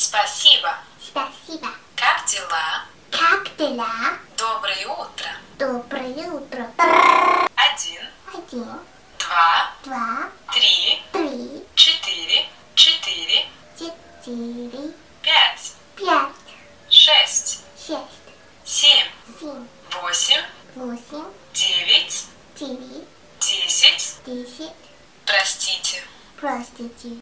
Спасибо. Спасибо. Как дела? Как дела? Доброе утро. Доброе утро. Один, Один, два, два, три, три, четыре, четыре, четыре, пять, пять, шесть, шесть, семь, семь, восемь, восемь, девять, девять, десять. десять. Простите. Простите.